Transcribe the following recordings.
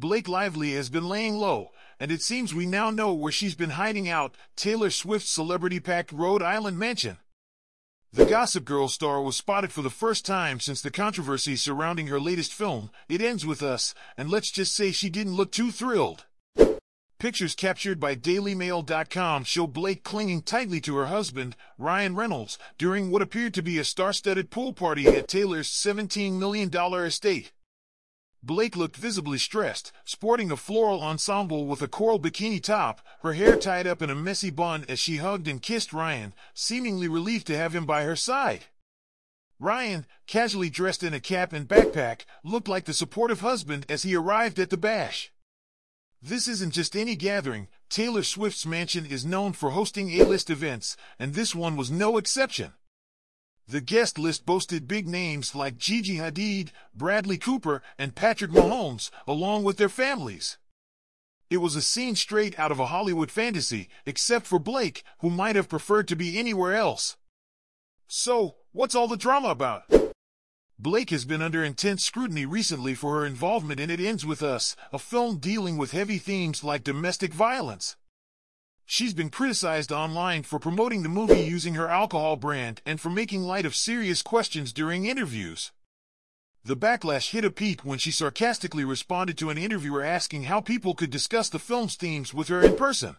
Blake Lively has been laying low, and it seems we now know where she's been hiding out Taylor Swift's celebrity packed Rhode Island mansion. The Gossip Girl star was spotted for the first time since the controversy surrounding her latest film, It Ends With Us, and let's just say she didn't look too thrilled. Pictures captured by DailyMail.com show Blake clinging tightly to her husband, Ryan Reynolds, during what appeared to be a star-studded pool party at Taylor's $17 million estate. Blake looked visibly stressed, sporting a floral ensemble with a coral bikini top, her hair tied up in a messy bun as she hugged and kissed Ryan, seemingly relieved to have him by her side. Ryan, casually dressed in a cap and backpack, looked like the supportive husband as he arrived at the bash. This isn't just any gathering. Taylor Swift's mansion is known for hosting A-list events, and this one was no exception. The guest list boasted big names like Gigi Hadid, Bradley Cooper, and Patrick Mahomes, along with their families. It was a scene straight out of a Hollywood fantasy, except for Blake, who might have preferred to be anywhere else. So, what's all the drama about? Blake has been under intense scrutiny recently for her involvement in It Ends With Us, a film dealing with heavy themes like domestic violence. She's been criticized online for promoting the movie using her alcohol brand and for making light of serious questions during interviews. The backlash hit a peak when she sarcastically responded to an interviewer asking how people could discuss the film's themes with her in person.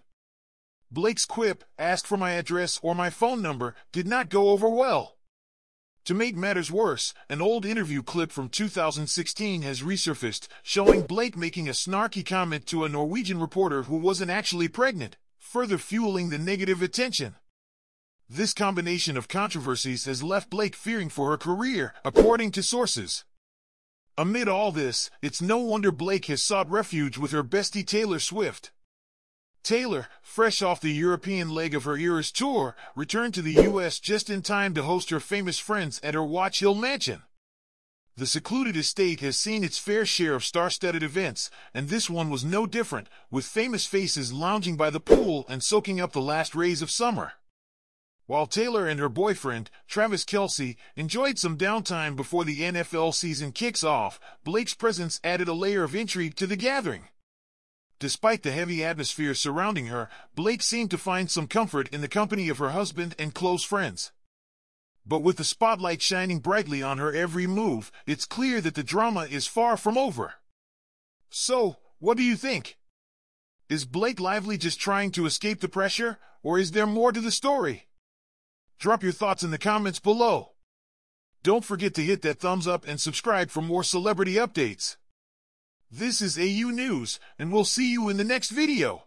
Blake's quip, ask for my address or my phone number, did not go over well. To make matters worse, an old interview clip from 2016 has resurfaced, showing Blake making a snarky comment to a Norwegian reporter who wasn't actually pregnant further fueling the negative attention. This combination of controversies has left Blake fearing for her career, according to sources. Amid all this, it's no wonder Blake has sought refuge with her bestie Taylor Swift. Taylor, fresh off the European leg of her Eras tour, returned to the U.S. just in time to host her famous friends at her Watch Hill mansion. The secluded estate has seen its fair share of star-studded events, and this one was no different, with famous faces lounging by the pool and soaking up the last rays of summer. While Taylor and her boyfriend, Travis Kelce, enjoyed some downtime before the NFL season kicks off, Blake's presence added a layer of intrigue to the gathering. Despite the heavy atmosphere surrounding her, Blake seemed to find some comfort in the company of her husband and close friends. But with the spotlight shining brightly on her every move, it's clear that the drama is far from over. So, what do you think? Is Blake Lively just trying to escape the pressure, or is there more to the story? Drop your thoughts in the comments below. Don't forget to hit that thumbs up and subscribe for more celebrity updates. This is AU News, and we'll see you in the next video.